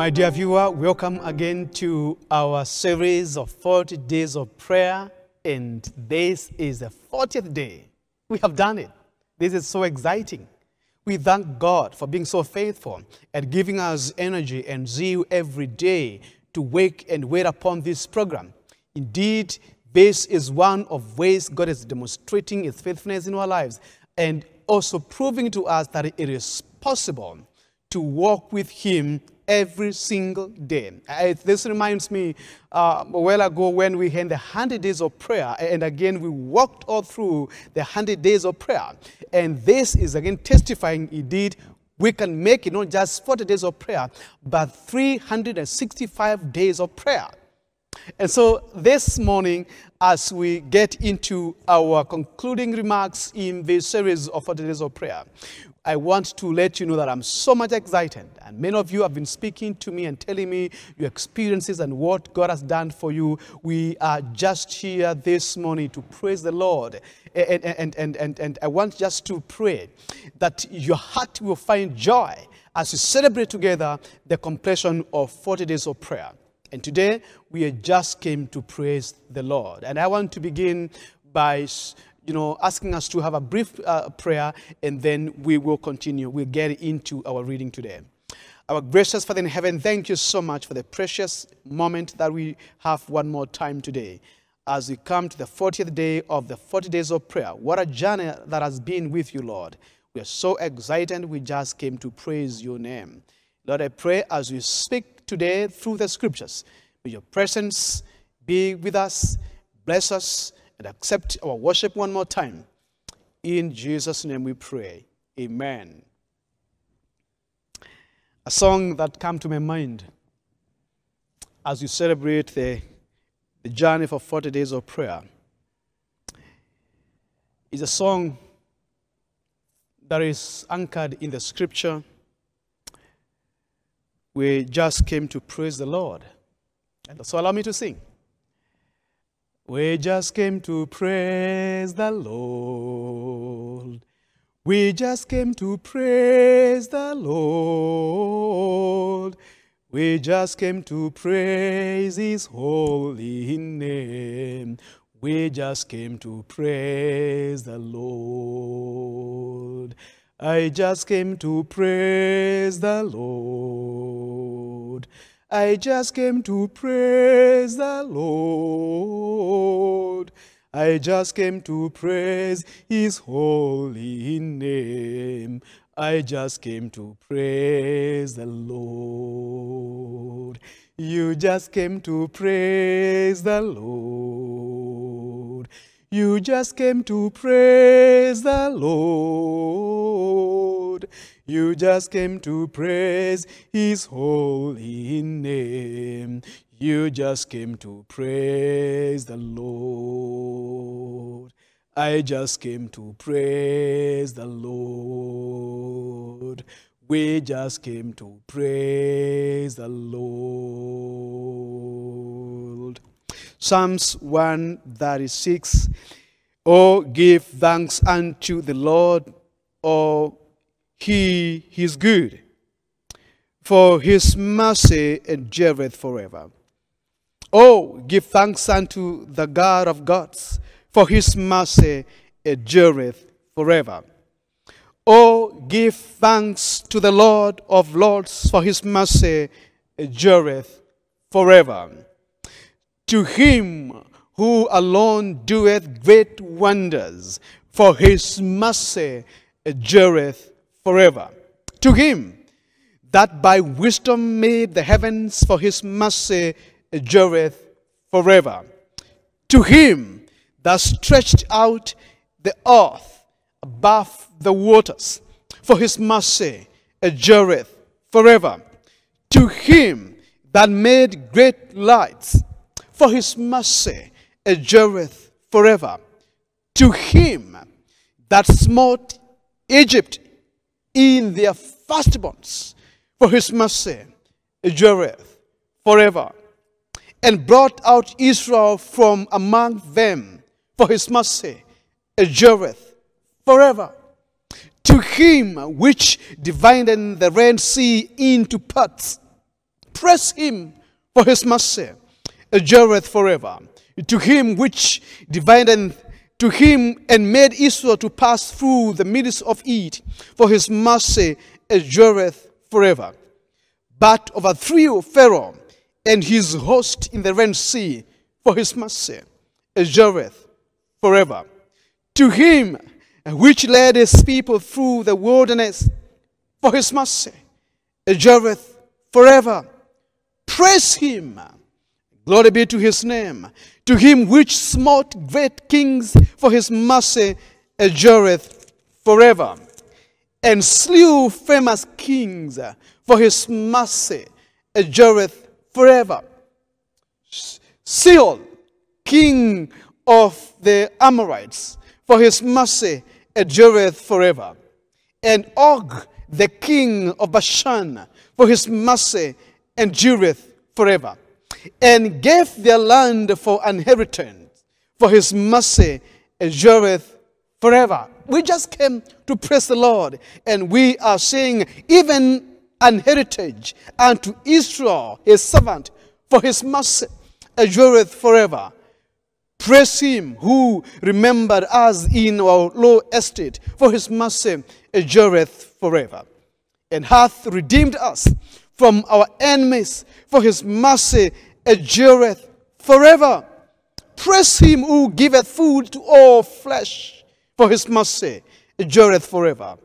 My dear viewer, welcome again to our series of 40 days of prayer. And this is the 40th day. We have done it. This is so exciting. We thank God for being so faithful and giving us energy and zeal every day to wake and wait upon this program. Indeed, this is one of ways God is demonstrating his faithfulness in our lives and also proving to us that it is possible to walk with him every single day. Uh, this reminds me uh, a while ago when we had the 100 days of prayer, and again we walked all through the 100 days of prayer. And this is again testifying indeed we can make it not just 40 days of prayer, but 365 days of prayer. And so this morning, as we get into our concluding remarks in this series of 40 days of prayer, I want to let you know that I'm so much excited. And many of you have been speaking to me and telling me your experiences and what God has done for you. We are just here this morning to praise the Lord. And, and, and, and, and I want just to pray that your heart will find joy as we celebrate together the completion of 40 days of prayer. And today, we just came to praise the Lord. And I want to begin by you know, asking us to have a brief uh, prayer, and then we will continue. We'll get into our reading today. Our gracious Father in heaven, thank you so much for the precious moment that we have one more time today. As we come to the 40th day of the 40 days of prayer, what a journey that has been with you, Lord. We are so excited. We just came to praise your name. Lord, I pray as we speak today through the scriptures, may your presence be with us, bless us, and accept our worship one more time. In Jesus' name we pray. Amen. A song that came to my mind as you celebrate the, the journey for 40 days of prayer is a song that is anchored in the scripture. We just came to praise the Lord. And so allow me to sing. We just came to praise the Lord. We just came to praise the Lord. We just came to praise His holy name. We just came to praise the Lord. I just came to praise the Lord. I just came to praise the Lord. I just came to praise his holy name. I just came to praise the Lord. You just came to praise the Lord. You just came to praise the Lord. You just came to praise his holy name. You just came to praise the Lord. I just came to praise the Lord. We just came to praise the Lord. Psalms 136. Oh, give thanks unto the Lord, oh he is good, for his mercy endureth forever. Oh, give thanks unto the God of gods, for his mercy endureth forever. Oh, give thanks to the Lord of lords, for his mercy endureth forever. To him who alone doeth great wonders, for his mercy endureth forever. To him that by wisdom made the heavens, for his mercy endureth forever. To him that stretched out the earth above the waters, for his mercy endureth forever. To him that made great lights, for his mercy endureth forever. To him that smote Egypt in their firstborns, for his mercy endureth forever, and brought out Israel from among them, for his mercy endureth forever. To him which divided the Red Sea into parts, press him for his mercy, endureth forever. To him which divided to him and made Israel to pass through the midst of it, for his mercy endureth forever. But overthrew Pharaoh and his host in the Red Sea, for his mercy endureth forever. To him which led his people through the wilderness, for his mercy endureth forever. Praise him. Glory be to his name. To him which smote great kings, for his mercy endureth forever. And slew famous kings, for his mercy endureth forever. Sihon, king of the Amorites, for his mercy endureth forever. And Og, the king of Bashan, for his mercy endureth forever. And gave their land for an inheritance, for his mercy endureth forever. We just came to praise the Lord, and we are saying, even an heritage unto Israel, his servant, for his mercy endureth forever. Praise him who remembered us in our low estate, for his mercy endureth forever, and hath redeemed us from our enemies, for his mercy endureth forever. Praise him who giveth food to all flesh, for his mercy endureth forever.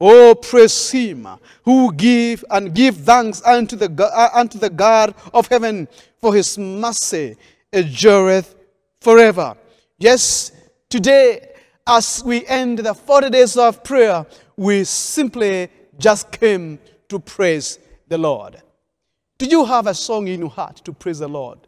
Oh, praise him who give and give thanks unto the, uh, unto the God of heaven, for his mercy endureth forever. Yes, today, as we end the 40 days of prayer, we simply just came to praise the Lord. Do you have a song in your heart to praise the Lord?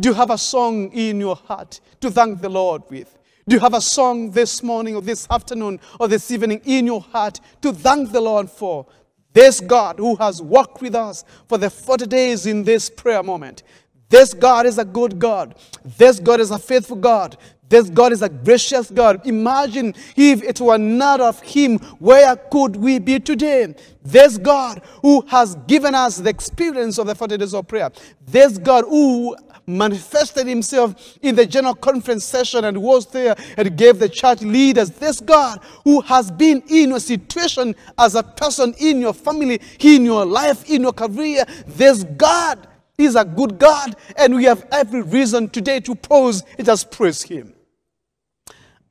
Do you have a song in your heart to thank the Lord with? Do you have a song this morning or this afternoon or this evening in your heart to thank the Lord for? This God who has walked with us for the 40 days in this prayer moment. This God is a good God. This God is a faithful God. This God is a gracious God. Imagine if it were not of Him, where could we be today? This God who has given us the experience of the 40 days of prayer. This God who manifested himself in the general conference session and was there and gave the church leaders. This God who has been in your situation as a person in your family, in your life, in your career. This God is a good God, and we have every reason today to pause and just praise Him.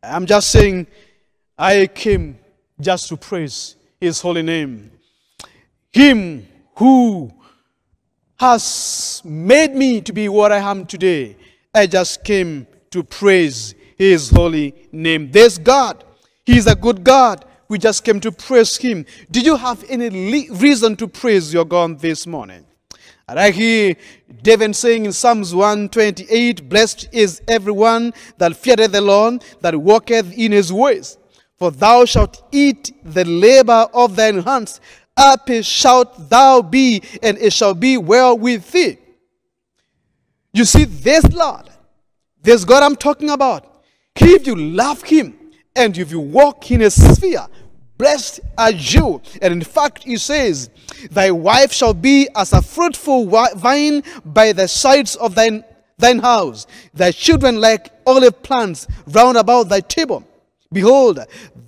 I'm just saying, I came just to praise His holy name. Him who has made me to be what I am today. I just came to praise his holy name. There's God. He's a good God. We just came to praise him. Did you have any reason to praise your God this morning? Hear David saying in Psalms 128, Blessed is everyone that feareth the Lord, that walketh in his ways. For thou shalt eat the labor of thine hands. Happy shalt thou be, and it shall be well with thee. You see, this Lord, this God I'm talking about, if you love Him and if you walk in His sphere, blessed are you. And in fact, He says, Thy wife shall be as a fruitful vine by the sides of thine, thine house, thy children like olive plants round about thy table. Behold,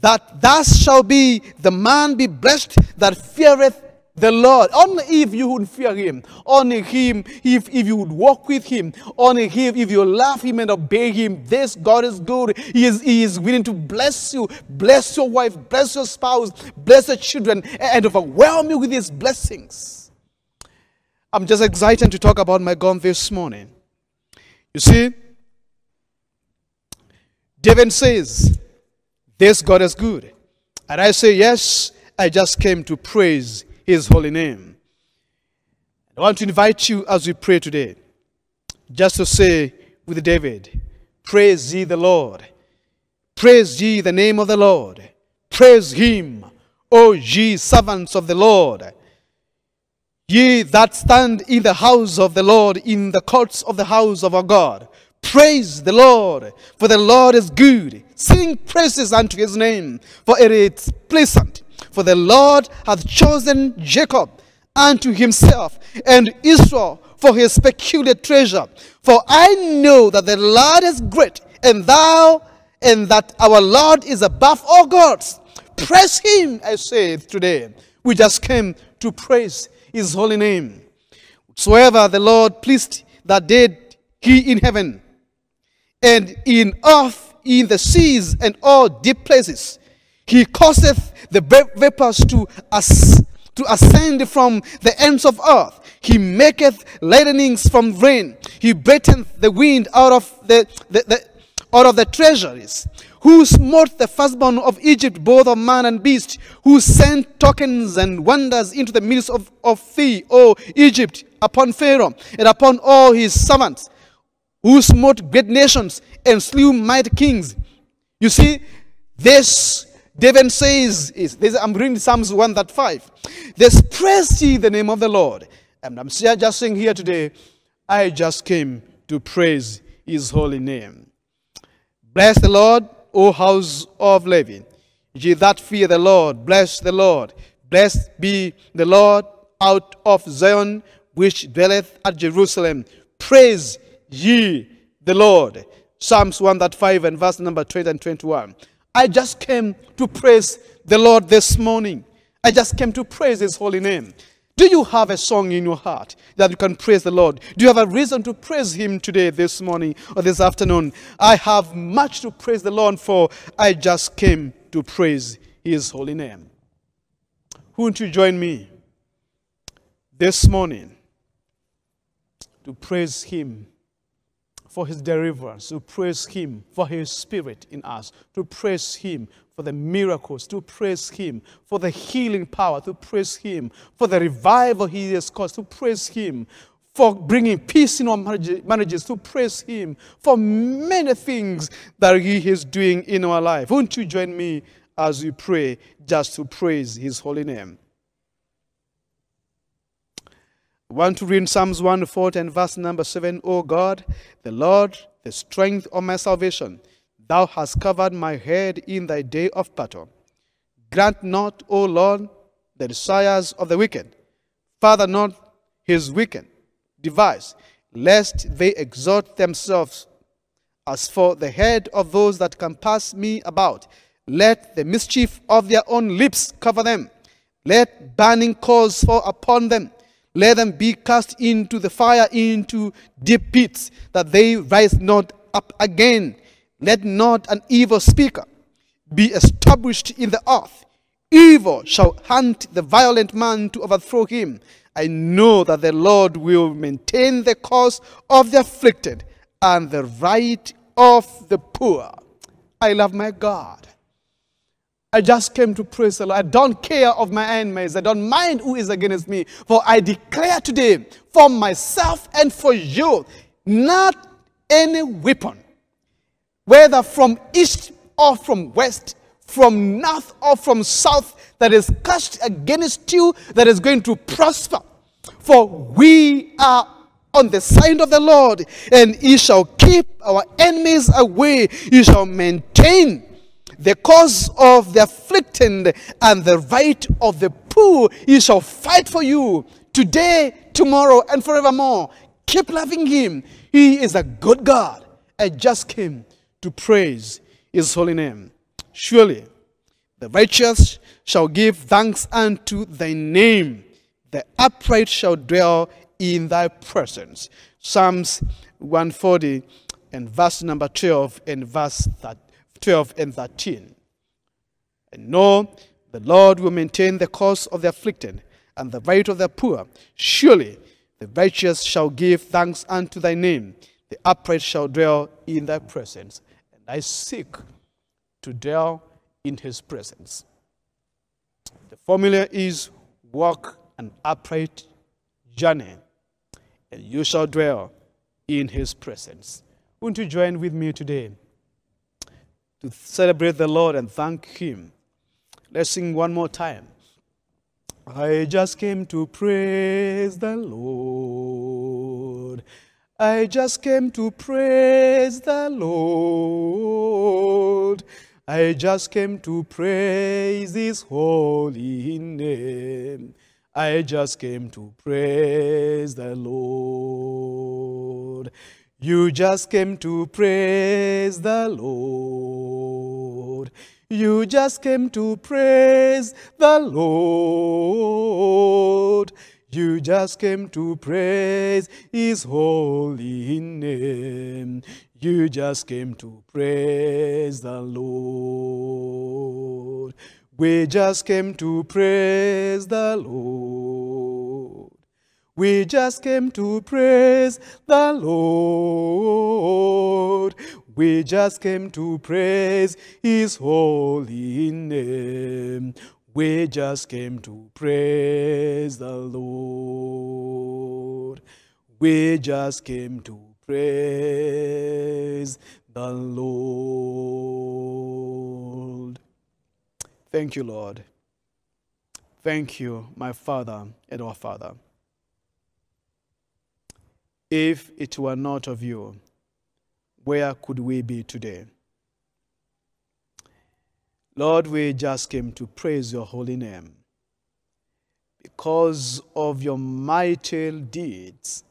that thus shall be the man be blessed that feareth the Lord. Only if you would fear him, only him, if, if you would walk with him, only him, if you love him and obey him, this God is good. He is, he is willing to bless you, bless your wife, bless your spouse, bless your children, and overwhelm you with his blessings. I'm just excited to talk about my God this morning. You see, David says, this God is good. And I say, Yes, I just came to praise his holy name. I want to invite you as we pray today, just to say with David, Praise ye the Lord. Praise ye the name of the Lord. Praise him, O ye servants of the Lord. Ye that stand in the house of the Lord, in the courts of the house of our God. Praise the Lord, for the Lord is good. Sing praises unto his name, for it is pleasant. For the Lord hath chosen Jacob unto himself, and Israel for his peculiar treasure. For I know that the Lord is great, and thou, and that our Lord is above all gods. Praise him, I say today. We just came to praise his holy name. Whatsoever the Lord pleased that did he in heaven, and in earth, in the seas, and all deep places. He causeth the vapors to, as, to ascend from the ends of earth. He maketh lightnings from rain. He beateth the wind out of the, the, the out of the treasuries. Who smote the firstborn of Egypt, both of man and beast, who sent tokens and wonders into the midst of, of thee, O Egypt, upon Pharaoh and upon all his servants, who smote great nations and slew mighty kings. You see, this David says, is, this, I'm reading Psalms 1 that 5. This praise ye the name of the Lord. And I'm just saying here today, I just came to praise his holy name. Bless the Lord, O house of Levi. Ye that fear the Lord, bless the Lord. Blessed be the Lord out of Zion, which dwelleth at Jerusalem. Praise ye the Lord. Psalms 1 that 5 and verse number 20 and 21. I just came to praise the Lord this morning. I just came to praise his holy name. Do you have a song in your heart that you can praise the Lord? Do you have a reason to praise Him today, this morning, or this afternoon? I have much to praise the Lord for. I just came to praise His holy name. Won't you join me this morning to praise Him for his deliverance, to praise him for his spirit in us, to praise him for the miracles, to praise him for the healing power, to praise him for the revival he has caused, to praise him for bringing peace in our marriages, to praise him for many things that he is doing in our life. Won't you join me as we pray just to praise his holy name? I want to read Psalms 140 and verse number 7. O God, the Lord, the strength of my salvation, thou hast covered my head in thy day of battle. Grant not, O Lord, the desires of the wicked. Father not his wicked device, lest they exalt themselves. As for the head of those that compass me about, let the mischief of their own lips cover them. Let burning coals fall upon them. Let them be cast into the fire, into deep pits, that they rise not up again. Let not an evil speaker be established in the earth. Evil shall hunt the violent man to overthrow him. I know that the Lord will maintain the cause of the afflicted and the right of the poor. I love my God. I just came to praise the Lord. I don't care of my enemies. I don't mind who is against me. For I declare today for myself and for you, not any weapon, whether from east or from west, from north or from south, that is cast against you, that is going to prosper. For we are on the side of the Lord, and he shall keep our enemies away. He shall maintain the cause of the afflicted and the right of the poor. He shall fight for you today, tomorrow, and forevermore. Keep loving him. He is a good God. I just came to praise his holy name. Surely the righteous shall give thanks unto thy name. The upright shall dwell in thy presence. Psalms 140 and verse number 12 and verse 13. 12 and 13. And know the Lord will maintain the cause of the afflicted and the right of the poor. Surely the righteous shall give thanks unto thy name. The upright shall dwell in thy presence. And I seek to dwell in his presence. The formula is walk an upright journey, and you shall dwell in his presence. Won't you join with me today to celebrate the Lord and thank Him. Let's sing one more time. I just came to praise the Lord. I just came to praise the Lord. I just came to praise His holy name. I just came to praise the Lord. You just came to praise the Lord. You just came to praise the Lord. You just came to praise His holy name. You just came to praise the Lord. We just came to praise the Lord. We just came to praise the Lord. We just came to praise His holy name. We just came to praise the Lord. We just came to praise the Lord. Thank you, Lord. Thank you, my Father and our Father. If it were not of you, where could we be today? Lord, we just came to praise your holy name. Because of your mighty deeds,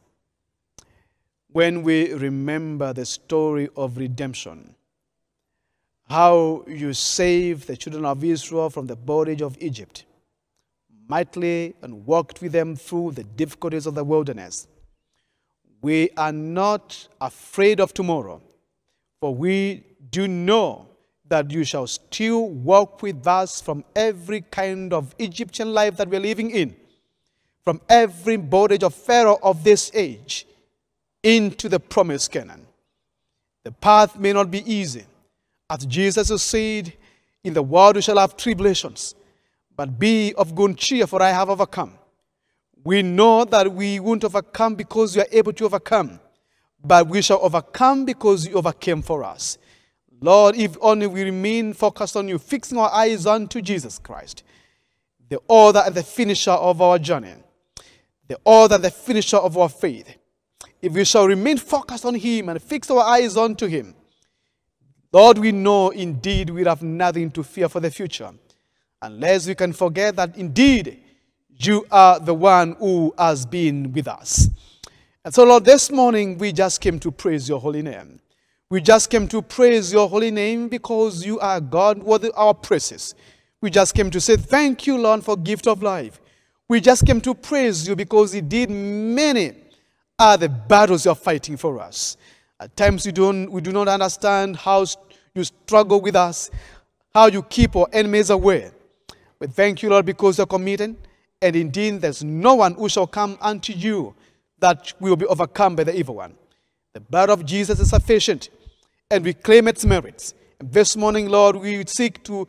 when we remember the story of redemption, how you saved the children of Israel from the bondage of Egypt, mightily and walked with them through the difficulties of the wilderness. We are not afraid of tomorrow, for we do know that you shall still walk with us from every kind of Egyptian life that we're living in, from every bondage of Pharaoh of this age into the promised Canaan. The path may not be easy. As Jesus said, in the world you shall have tribulations, but be of good cheer, for I have overcome. We know that we won't overcome because you are able to overcome, but we shall overcome because you overcame for us. Lord, if only we remain focused on you, fixing our eyes onto Jesus Christ, the author and the finisher of our journey, the author and the finisher of our faith. If we shall remain focused on him and fix our eyes onto him, Lord, we know indeed we have nothing to fear for the future, unless we can forget that indeed you are the one who has been with us. And so, Lord, this morning we just came to praise your holy name. We just came to praise your holy name because you are God worthy our praises. We just came to say thank you, Lord, for gift of life. We just came to praise you because indeed many are the battles you're fighting for us. At times we, don't, we do not understand how you struggle with us, how you keep our enemies away. But thank you, Lord, because you're committed. And indeed, there's no one who shall come unto you that will be overcome by the evil one. The blood of Jesus is sufficient and we claim its merits. And this morning, Lord, we seek to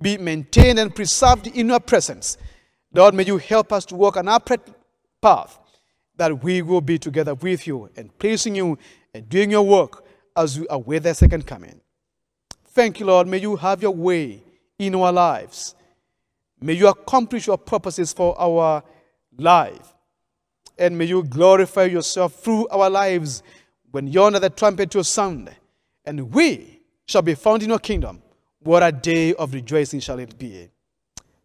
be maintained and preserved in your presence. Lord, may you help us to walk an upright path that we will be together with you and pleasing you and doing your work as we await the second coming. Thank you, Lord. May you have your way in our lives. May you accomplish your purposes for our life. And may you glorify yourself through our lives when yonder the trumpet will sound and we shall be found in your kingdom. What a day of rejoicing shall it be.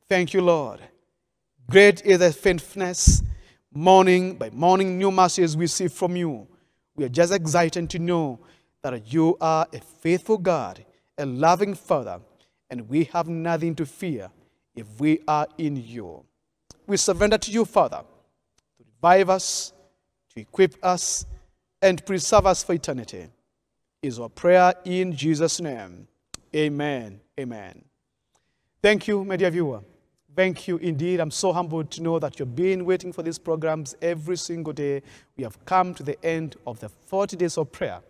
Thank you, Lord. Great is the faithfulness. Morning by morning, new mercies we see from you. We are just excited to know that you are a faithful God, a loving Father, and we have nothing to fear if we are in you. We surrender to you, Father, to revive us, to equip us, and preserve us for eternity is our prayer in Jesus' name. Amen. Amen. Thank you, my dear viewer. Thank you indeed. I'm so humbled to know that you've been waiting for these programs every single day. We have come to the end of the 40 days of prayer,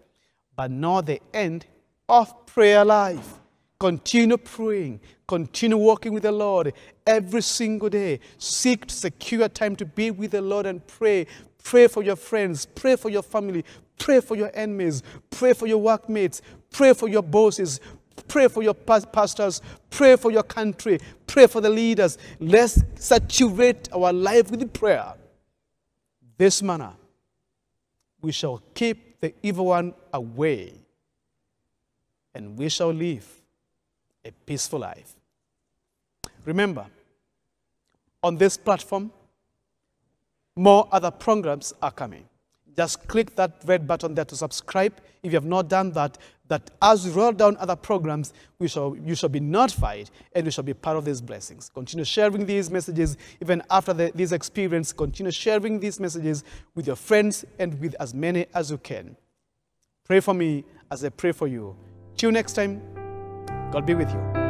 but not the end of prayer life. Continue praying, continue walking with the Lord every single day. Seek to secure time to be with the Lord and pray. Pray for your friends, pray for your family, Pray for your enemies. Pray for your workmates. Pray for your bosses. Pray for your pastors. Pray for your country. Pray for the leaders. Let's saturate our life with prayer. This manner, we shall keep the evil one away and we shall live a peaceful life. Remember, on this platform, more other programs are coming. Just click that red button there to subscribe. If you have not done that, that as we roll down other programs, we shall, you shall be notified and you shall be part of these blessings. Continue sharing these messages even after the, this experience. Continue sharing these messages with your friends and with as many as you can. Pray for me as I pray for you. Till next time, God be with you.